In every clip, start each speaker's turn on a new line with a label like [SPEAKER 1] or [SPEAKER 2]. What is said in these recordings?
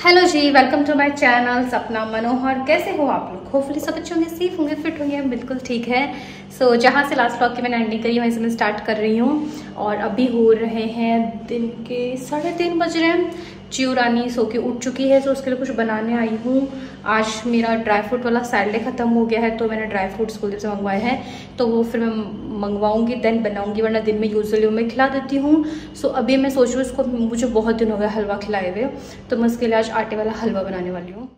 [SPEAKER 1] Hello ji welcome to my channel Sapna Manohar. कैसे हो आप लोग? होपफुली सब अच्छे होंगे सेफ़ होंगे फिट होंगे बिल्कुल ठीक है। सो so, जहाँ से लास्ट व्लॉग की मैंने एंडिंग करी वहीं से मैं स्टार्ट कर रही हूँ। और अभी हो रहे हैं दिन के साढ़े तीन बज रहे हैं। चियो रानी सो के उठ चुकी है तो उसके लिए कुछ बनाने आई हूँ। आज मेरा ड्राई फ्रूट वाला सैलडे ख़त्म हो गया है तो मैंने ड्राई फ्रूट स्कूल से मंगवाए हैं। तो वो फिर मैं मंगवाऊँगी देन बनाऊँगी वरना दिन में यूजली मैं खिला देती हूँ। सो so, अभी मैं सोच रही हूँ उसको मुझे बहुत दिन हो गया हलवा खिलाए हुए। तो मैं उसके लिए आज आटे वाला हलवा बनाने वाली हूँ।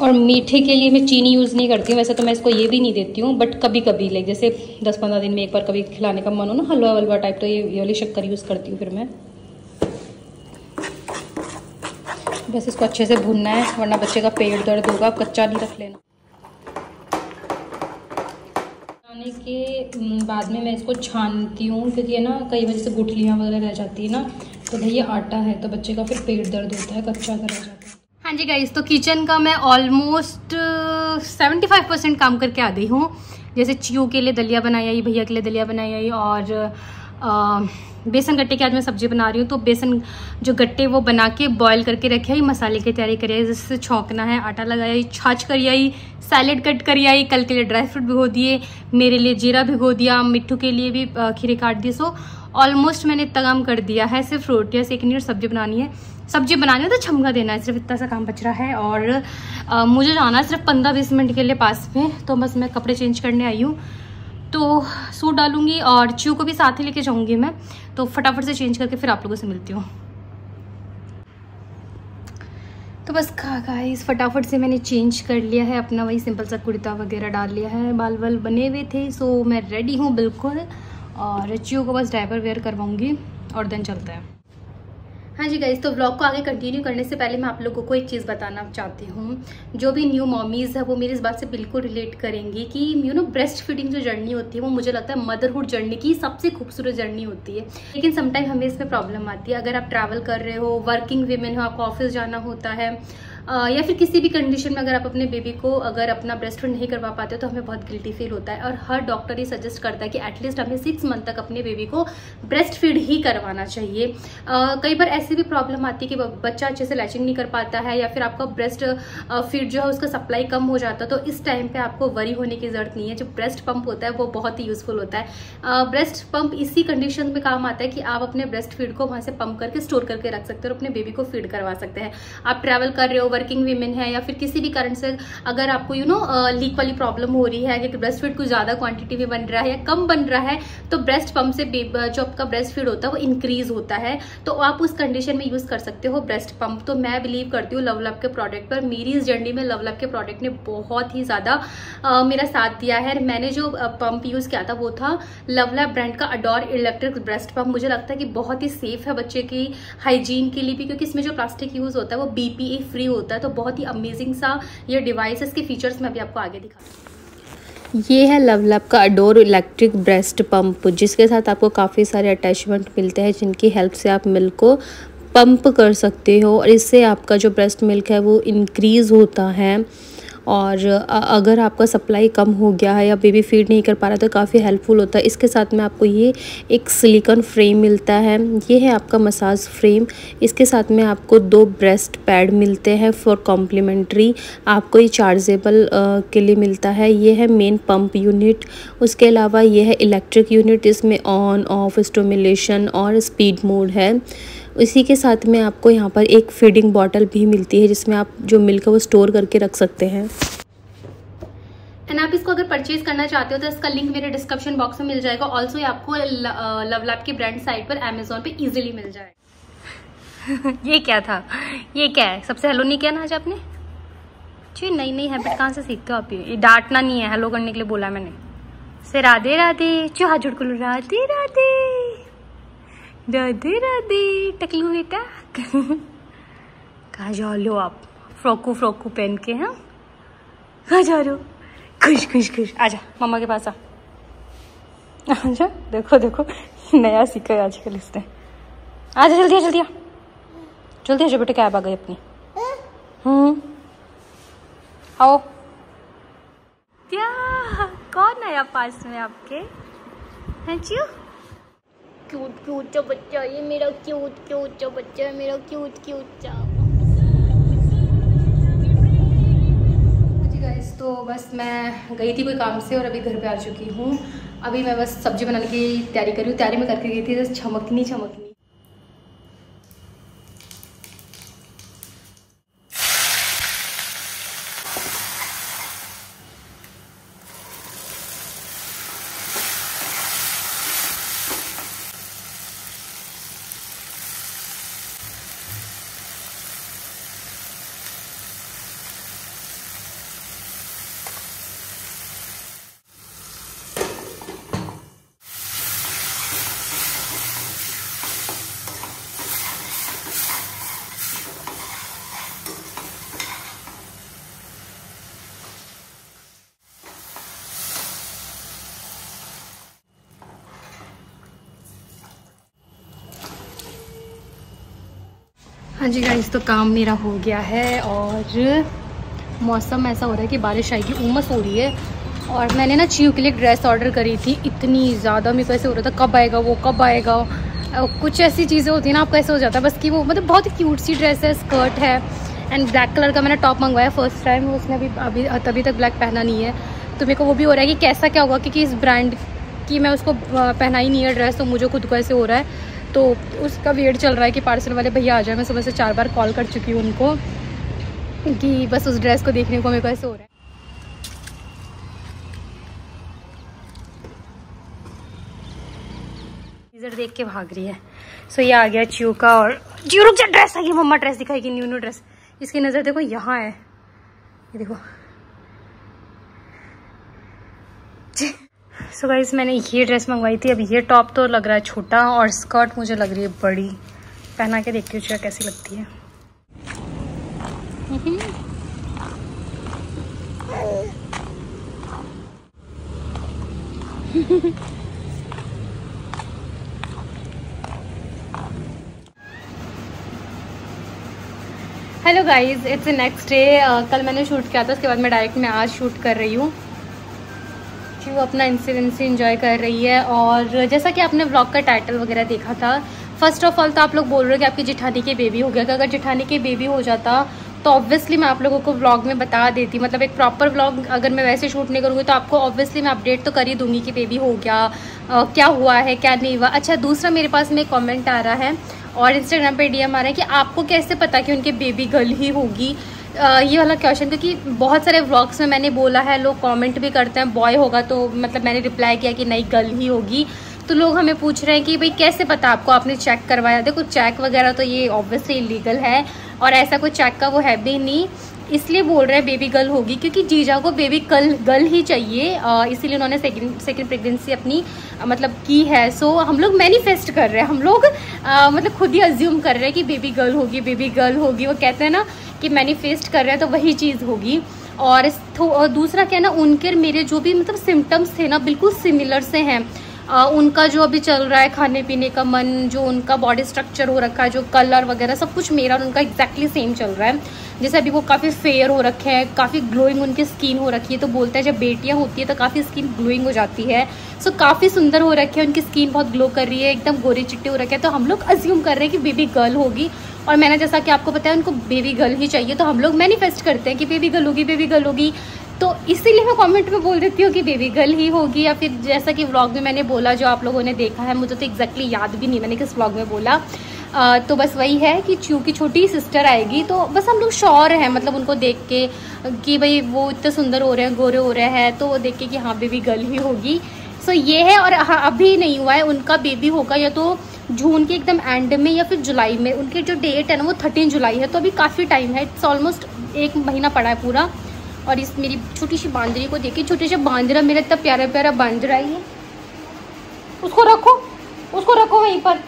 [SPEAKER 1] और मीठे के लिए मैं चीनी यूज़ नहीं करती हूँ, वैसे तो मैं इसको ये भी नहीं देती हूँ बट कभी कभी लाइक जैसे दस पंद्रह दिन में एक बार कभी खिलाने का मन हो ना, हलवा वलवा टाइप तो ये वाली शक्कर यूज़ करती हूँ फिर मैं। बस इसको अच्छे से भूनना है, वरना बच्चे का पेट दर्द होगा कच्चा नहीं रख लेना। खाने के बाद में मैं इसको छानती हूँ, क्योंकि है ना कई वजह से गुठलियाँ वगैरह रह जाती है ना तो भैया आटा है तो बच्चे का फिर पेट दर्द होता है, कच्चा का रह जाता है। हाँ जी गाइज़ तो किचन का मैं ऑलमोस्ट सेवेंटी फाइव परसेंट काम करके आ गई हूँ। जैसे चियो के लिए दलिया बनाई आई भैया के लिए दलिया बनाई आई और आ, बेसन गट्टे की आज मैं सब्ज़ी बना रही हूँ तो बेसन जो गट्टे वो बना के बॉईल करके रखे आई मसाले की तैयारी करी आई जिससे छौंकना है आटा लगाई छाछ करी आई सैलेड कट करी आई कल के लिए ड्राई फ्रूट भिगो दिए मेरे लिए जीरा भिगो दिया मिट्टू के लिए भी खीरे काट दिए। सो ऑलमोस्ट मैंने इतना काम कर दिया है सिर्फ़ रोटियाँ सेकनी और सब्ज़ी बनानी है। सब्ज़ी बनानी है तो छमका देना है सिर्फ़ इतना सा काम बच रहा है। और आ, मुझे जाना है सिर्फ़ पंद्रह बीस मिनट के लिए पास में तो बस मैं कपड़े चेंज करने आई हूँ। तो सूट डालूँगी और च्यू को भी साथ ही लेके जाऊँगी मैं। तो फटाफट से चेंज करके फिर आप लोगों से मिलती हूँ। तो बस खा खा इस फटाफट से मैंने चेंज कर लिया है अपना वही सिंपल सा कुर्ता वगैरह डाल लिया है। बाल बाल बने हुए थे सो मैं रेडी हूँ बिल्कुल। और च्यू को बस ड्राइवर वेयर करवाऊँगी और देन चलता है। हाँ जी गाइज़ तो ब्लॉग को आगे कंटिन्यू करने से पहले मैं आप लोगों को एक चीज़ बताना चाहती हूँ। जो भी न्यू मॉमीज़ है, वो मेरी इस बात से बिल्कुल रिलेट करेंगी कि यू नो ब्रेस्ट फीडिंग जो जर्नी होती है, वो मुझे लगता है मदरहुड जर्नी की सबसे खूबसूरत जर्नी होती है। लेकिन समटाइम हमें इसमें प्रॉब्लम आती है। अगर आप ट्रैवल कर रहे हो वर्किंग वीमेन हो, आपको ऑफ़िस जाना होता है या फिर किसी भी कंडीशन में अगर आप अपने बेबी को अगर अपना ब्रेस्ट फ़ीड नहीं करवा पाते तो हमें बहुत गिल्टी फील होता है। और हर डॉक्टर ये सजेस्ट करता है कि एटलीस्ट हमें सिक्स मंथ तक अपने बेबी को ब्रेस्ट फ़ीड ही करवाना चाहिए। कई बार ऐसी भी प्रॉब्लम आती है कि बच्चा अच्छे से लैचिंग नहीं कर पाता है या फिर आपका ब्रेस्ट फ़ीड जो है उसका सप्लाई कम हो जाता है तो इस टाइम पर आपको वरी होने की ज़रूरत नहीं है। जो ब्रेस्ट पंप होता है, वो बहुत ही यूजफुल होता है। ब्रेस्ट पंप इसी कंडीशन में काम आता है कि आप अपने ब्रेस्ट फ़ीड को वहाँ से पंप करके स्टोर करके रख सकते हो और अपने बेबी को फ़ीड करवा सकते हैं। आप ट्रैवल कर रहे हो वर्किंग वीमेन है या फिर किसी भी कारण से अगर आपको यू नो लीक वाली प्रॉब्लम हो रही है कि ब्रेस्ट फ़ीड कुछ ज़्यादा क्वांटिटी में बन रहा है या कम बन रहा है तो ब्रेस्ट पंप से जो आपका ब्रेस्ट फ़ीड होता है, वो इंक्रीज होता है। तो आप उस कंडीशन में यूज़ कर सकते हो ब्रेस्ट पंप तो मैं बिलीव करती हूँ लव लव के प्रोडक्ट पर, मेरी इस जर्नी में लव लव के प्रोडक्ट ने बहुत ही ज़्यादा मेरा साथ दिया है। मैंने जो पंप यूज़ किया था, वो था लवला ब्रांड का अडोर इलेक्ट्रिक ब्रेस्ट पंप मुझे लगता है कि बहुत ही सेफ़ है बच्चे की हाइजीन के लिए भी, क्योंकि इसमें जो प्लास्टिक यूज़ होता है, वो बीपीए फ्री होता है तो बहुत ही अमेजिंग सा ये डिवाइस इसके फीचर्स मैं अभी आपको आगे दिखा
[SPEAKER 2] ये है लवलैप का अडोर इलेक्ट्रिक ब्रेस्ट पंप जिसके साथ आपको काफ़ी सारे अटैचमेंट मिलते हैं, जिनकी हेल्प से आप मिल्क को पंप कर सकते हो। और इससे आपका जो ब्रेस्ट मिल्क है, वो इंक्रीज़ होता है। और अगर आपका सप्लाई कम हो गया है या बेबी फ़ीड नहीं कर पा रहा तो काफ़ी हेल्पफुल होता है। इसके साथ में आपको ये एक सिलिकॉन फ्रेम मिलता है। ये है आपका मसाज फ्रेम इसके साथ में आपको दो ब्रेस्ट पैड मिलते हैं फॉर कॉम्प्लीमेंट्री आपको ये चार्जेबल के लिए मिलता है। ये है मेन पंप यूनिट उसके अलावा ये है इलेक्ट्रिक यूनिट इसमें ऑन ऑफ़ स्टोमिलेशन और स्पीड मोड है। इसी के साथ में आपको यहाँ पर एक फीडिंग बॉटल भी मिलती है जिसमें आप जो मिल्क है वो स्टोर करके रख सकते हैं।
[SPEAKER 1] एंड आप इसको अगर परचेज करना चाहते हो तो इसका लिंक मेरे डिस्क्रिप्शन बॉक्स में मिल जाएगा। ऑल्सो ये आपको लव लैब की ब्रांड साइट पर अमेजोन पे इजीली मिल जाएगा। ये क्या था? ये क्या है? सबसे हेलो नहीं किया ना आज आपने? जी नई नई हैबिट कहाँ से सीखते हो आप ये? डांटना नहीं है हेलो करने के लिए बोला मैंने। से राधे राधे चो हाथ जुड़ राधे राधे। राधे राधे, टकलू बेटा। कहा जा लो आप, फ्रॉकू फ्रॉकू पहन के, हैं? कहा जा रहे हो? खुश खुश खुश। आजा मम्मा के पास आ। आजा देखो देखो, नया सीखा है आजकल इसने। आ जा, जल्दी आ जल्दी आ। जल्दी आ जा बेटे, कैब आ गई अपनी। हम्म। आओ। क्या? कौन आया पास में आपके? हैं चू क्यूट क्यूट सा बच्चा ये मेरा क्यूट क्यूट सा बच्चा है मेरा क्यूट क्यूट सा तो बस मैं गई थी कोई काम से और अभी घर पे आ चुकी हूँ। अभी मैं बस सब्ज़ी बनाने की तैयारी कर रही हूँ। तैयारी में करके गई थी बस छमकनी छमकनी हाँ जी गाइस तो काम मेरा हो गया है और मौसम ऐसा हो रहा है कि बारिश आएगी, उमस हो रही है। और मैंने ना चीव के लिए ड्रेस ऑर्डर करी थी, इतनी ज़्यादा मेरे को ऐसे हो रहा था, कब आएगा वो, कब आएगा। कुछ ऐसी चीज़ें होती हैं ना, आपको ऐसे हो जाता है, बस कि वो मतलब बहुत ही क्यूट सी ड्रेस है स्कर्ट है एंड ब्लैक कलर का मैंने टॉप मंगवाया फ़र्स्ट टाइम उसने अभी अभी, तभी तक ब्लैक पहना नहीं है। तो मेरे को वो भी हो रहा है कि कैसा क्या होगा क्योंकि इस ब्रांड की मैं उसको पहना ही नहीं है ड्रेस तो मुझे खुद को ऐसे हो रहा है। तो उसका वेट चल रहा है कि पार्सल वाले भैया आ जाए। मैं सुबह से चार बार कॉल कर चुकी हूँ उनको कि बस उस ड्रेस को देखने को मेरे को ऐसे हो रहा है। इधर देख के भाग रही है। सो ये आ गया चियो का और जियो रुक जा ड्रेस आई मम्मा ड्रेस दिखाएगी न्यू न्यू ड्रेस इसकी नज़र देखो, यहाँ है। ये देखो। सो गाइज़ मैंने ये ड्रेस मंगवाई थी। अब ये टॉप तो लग रहा है छोटा और स्कर्ट मुझे लग रही है बड़ी। पहना के देखती हूँ कैसी लगती है। Hello guys it's next day कल मैंने शूट किया था, उसके बाद मैं डायरेक्ट मैं आज शूट कर रही हूँ। कि वो अपना इंसिडेंस इंजॉय कर रही है और जैसा कि आपने ब्लॉग का टाइटल वगैरह देखा था फ़र्स्ट ऑफ़ ऑल तो आप लोग बोल रहे हो कि आपकी जिठानी के बेबी हो गया। अगर जिठानी के बेबी हो जाता तो ऑब्वियसली मैं आप लोगों को व्लॉग में बता देती। मतलब एक प्रॉपर व्लॉग अगर मैं वैसे शूट नहीं करूँगी तो आपको ऑब्वियसली मैं अपडेट तो कर ही दूँगी कि बेबी हो गया आ, क्या हुआ है क्या नहीं हुआ। अच्छा दूसरा मेरे पास में कमेंट आ रहा है और इंस्टाग्राम पे डीएम आ रहा है कि आपको कैसे पता कि उनकी बेबी गर्ल ही होगी? ये वाला क्वेश्चन क्योंकि बहुत सारे व्लॉग्स में मैंने बोला है लोग कमेंट भी करते हैं बॉय होगा तो मतलब मैंने रिप्लाई किया कि नहीं गर्ल ही होगी। तो लोग हमें पूछ रहे हैं कि भाई कैसे पता आपको आपने चेक करवाया? देखो चेक वगैरह तो ये ऑब्वियसली इलीगल है और ऐसा कोई चेक का वो है भी नहीं। इसलिए बोल रहे हैं बेबी गर्ल होगी क्योंकि जीजा को बेबी कल गर्ल ही चाहिए। इसीलिए उन्होंने सेकंड सेकंड प्रेगनेंसी अपनी मतलब की है। सो हम लोग मैनिफेस्ट कर रहे हैं। हम लोग आ, मतलब खुद ही अज्यूम कर रहे हैं कि बेबी गर्ल होगी बेबी गर्ल होगी। वो कहते हैं ना कि मैनिफेस्ट कर रहे हैं तो वही चीज़ होगी। और, दूसरा क्या है ना उनके मेरे जो भी मतलब सिम्टम्स थे ना बिल्कुल सिमिलर से हैं। आ, उनका जो अभी चल रहा है खाने पीने का मन जो उनका बॉडी स्ट्रक्चर हो रखा है जो कलर वगैरह सब कुछ मेरा और उनका एग्जैक्टली सेम चल रहा है। जैसे अभी वो काफ़ी फेयर हो रखे हैं काफ़ी ग्लोइंग उनकी स्किन हो रखी है तो बोलते हैं जब बेटियाँ होती है तो काफ़ी स्किन ग्लोइंग हो जाती है। सो काफ़ी सुंदर हो रखे हैं उनकी स्किन बहुत ग्लो कर रही है एकदम गोरे चिट्टे हो रखे हैं। तो हम लोग अज्यूम कर रहे हैं कि बेबी गर्ल होगी। और मैंने जैसा कि आपको बताया उनको बेबी गर्ल ही चाहिए। तो हम लोग मैनिफेस्ट करते हैं कि बेबी गर्ल होगी बेबी गर्ल होगी। तो इसीलिए मैं कमेंट में बोल देती हूँ कि बेबी गर्ल ही होगी। या फिर जैसा कि व्लॉग में मैंने बोला जो आप लोगों ने देखा है मुझे तो एग्जैक्टली याद भी नहीं मैंने किस व्लॉग में बोला। आ, तो बस वही है कि चू की छोटी सिस्टर आएगी तो बस हम लोग श्योर हैं मतलब उनको देख के कि भाई वो इतने सुंदर हो रहे हैं गोरे हो रहे हैं तो वो देख के कि हाँ बेबी गर्ल ही होगी। सो ये है और हाँ अभी नहीं हुआ है उनका बेबी होगा या तो जून के एकदम एंड में या फिर जुलाई में, उनकी जो डेट है ना, वो थर्टीन जुलाई है तो अभी काफ़ी टाइम है इट्स ऑलमोस्ट एक महीना पड़ा है पूरा। और इस मेरी छोटी सी बांदरी को देखिए छोटे से बांदरा, मेरा इतना प्यारा प्यारा बांदरा ही है उसको रखो उसको रखो वहीं पर।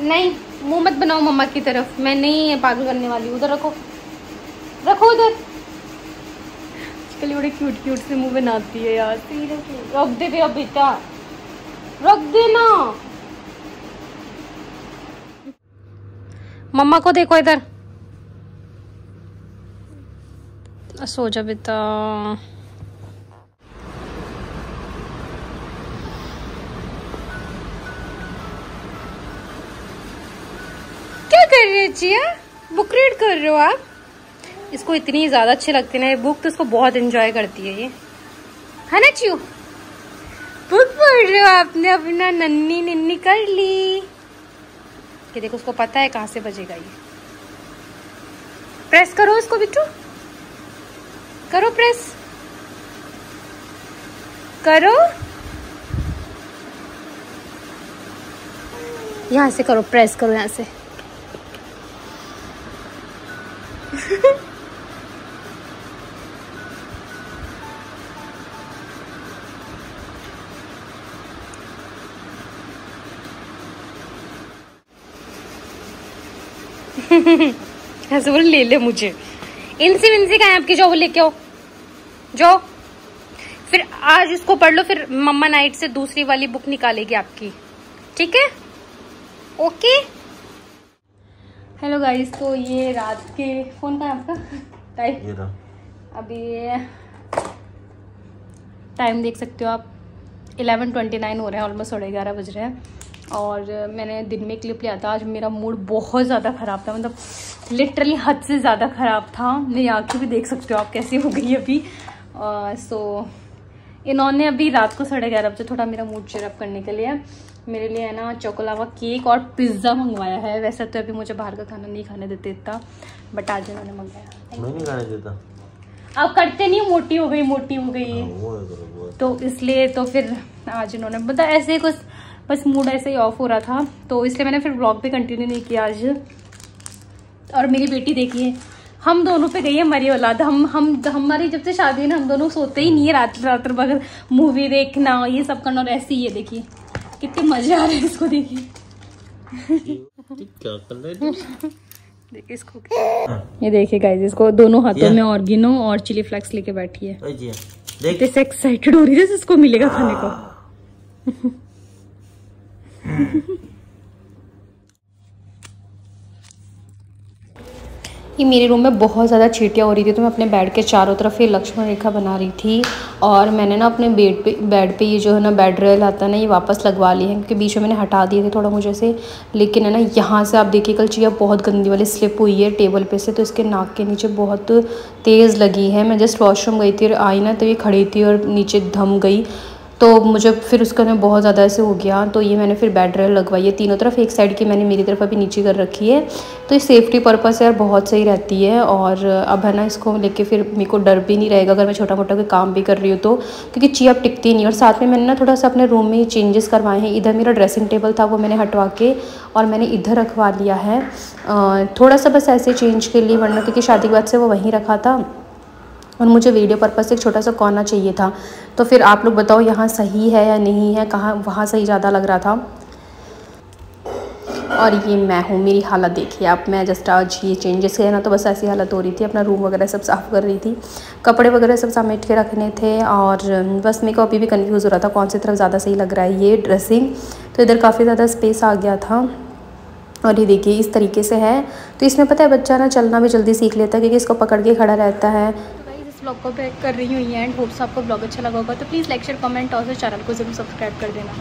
[SPEAKER 1] नहीं, मुँह मत बनाओ मम्मा की तरफ़, मैं नहीं पागल करने वाली उधर रखो। रखो उधर। बड़े क्यूट क्यूट से मुँह बनाती है यार अब दे अब बेटा। रख देना। मम्मा को देखो इधर। सो जा बेटा। क्या कर रहे हो चिया? बुक रीड कर रहे हो आप? इसको इतनी ज़्यादा अच्छी लगती है ना, ये बुक तो इसको बहुत एंजॉय करती है ये। है ना चियो? बुक पढ़ रहे हो आपने, अपना नन्नी नन्नी कर ली। कि देखो, उसको पता है कहाँ से बजेगा ये। प्रेस करो इसको, बिट्टू। करो प्रेस करो। यहाँ से करो प्रेस करो यहाँ से। ऐसे बोल ले ले मुझे। इनसे विनसी कहा आपकी जो वो लेके आओ? जो? फिर आज इसको पढ़ लो फिर मम्मा नाइट से दूसरी वाली बुक निकालेगी आपकी। ठीक है? ओके? हेलो गाइस तो ये रात के फ़ोन का आपका? टाइम? अभी टाइम देख सकते हो आप। 11:29 हो रहे हैं ऑलमोस्ट साढ़े ग्यारह बज रहे हैं। और मैंने दिन में क्लिप लिया था आज मेरा मूड बहुत ज़्यादा ख़राब था मतलब लिटरली हद से ज़्यादा ख़राब था। मेरी आँखें भी देख सकते हो आप कैसी हो गई अभी। सो इन्होंने अभी रात को साढ़े ग्यारह बजे थोड़ा मेरा मूड चेयरअप करने के लिए मेरे लिए है ना चोकोलावा केक और पिज़्ज़ा मंगवाया है। वैसे तो अभी मुझे बाहर का खाना नहीं खाने देते इतना बट आज इन्होंने मंगवाया
[SPEAKER 3] मैं नहीं खाने देता।
[SPEAKER 1] अब करते नहीं मोटी हो गई मोटी हो गई।
[SPEAKER 3] हाँ, करो,
[SPEAKER 1] तो इसलिए तो फिर आज इन्होंने मतलब ऐसे कुछ बस मूड ऐसे ही ऑफ़ हो रहा था तो इसलिए मैंने फिर ब्लॉग भी कंटिन्यू नहीं किया आज। और मेरी बेटी देखिए हम दोनों पे गई है हमारी औलाद। हम हम हमारी जब से शादी है ना हम दोनों सोते ही नहीं है रात रात भर। मूवी देखना ये सब करना और ऐसे ही है देखिए। कितने मज़े आ रहे हैं इसको देखिए।
[SPEAKER 3] क्या कर रहे
[SPEAKER 1] देखिए इसको। ये देखिए गाइस इसको दोनों हाथों में ऑर्गिनो और चिली फ्लेक्स लेके बैठी है।
[SPEAKER 3] ओए जिया, देख।
[SPEAKER 1] एक्साइटेड हो रही है इसको मिलेगा खाने को। ये मेरे रूम में बहुत ज़्यादा चीटियाँ हो रही थी तो मैं अपने बेड के चारों तरफ़ ये लक्ष्मण रेखा बना रही थी और मैंने ना अपने बेड पे बेड पे ये जो है ना बेड रेल आता है ना ये वापस लगवा ली है। क्योंकि बीच में मैंने हटा दिए थे थोड़ा मुझे से, लेकिन है ना यहाँ से आप देखिए कल चिया बहुत गंदी वाली स्लिप हुई है टेबल पे से तो इसके नाक के नीचे बहुत तेज़ लगी है। मैं जस्ट वॉशरूम गई थी और आई ना तो ये खड़ी थी और नीचे धम गई। तो मुझे फिर उसका में बहुत ज़्यादा ऐसे हो गया तो ये मैंने फिर बेड रेल लगवाई है। तीनों तरफ़, एक साइड की मैंने मेरी तरफ़ अभी नीचे कर रखी है। तो ये सेफ्टी पर्पज़ यार बहुत सही रहती है और अब है ना इसको लेके फिर मेरे को डर भी नहीं रहेगा अगर मैं छोटा मोटा कोई काम भी कर रही हूँ तो क्योंकि ची अब टिकती नहीं और साथ में मैंने ना थोड़ा सा अपने रूम में चेंजेस करवाए हैं। इधर मेरा ड्रेसिंग टेबल था, वो मैंने हटवा के और मैंने इधर रखवा लिया है। थोड़ा सा बस ऐसे चेंज के लिए, वरना क्योंकि शादी के बाद से वो वहीं रखा था। और मुझे वीडियो पर्पज़ से एक छोटा सा कॉर्नर चाहिए था। तो फिर आप लोग बताओ यहाँ सही है या नहीं है, कहाँ, वहाँ सही ज़्यादा लग रहा था। और ये मैं हूँ, मेरी हालत देखिए आप, मैं जस्ट आज ये चेंजेस है ना तो बस ऐसी हालत हो रही थी, अपना रूम वगैरह सब साफ़ कर रही थी। कपड़े वगैरह सब समेट के रखने थे और बस मेरे को अभी भी कंफ्यूज हो रहा था, कौन सी तरफ़ ज़्यादा सही लग रहा है ये ड्रेसिंग तो इधर काफ़ी ज़्यादा स्पेस आ गया था। और ये देखिए, इस तरीके से है। तो इसमें पता है बच्चा ना चलना भी जल्दी सीख लेता है, क्योंकि इसको पकड़ के खड़ा रहता है। ब्लॉग को बैक कर रही हूँ एंड होप्स आपको ब्लॉग अच्छा लगा होगा तो प्लीज़ लाइक शेयर कमेंट और चैनल को ज़रूर सब्सक्राइब कर देना।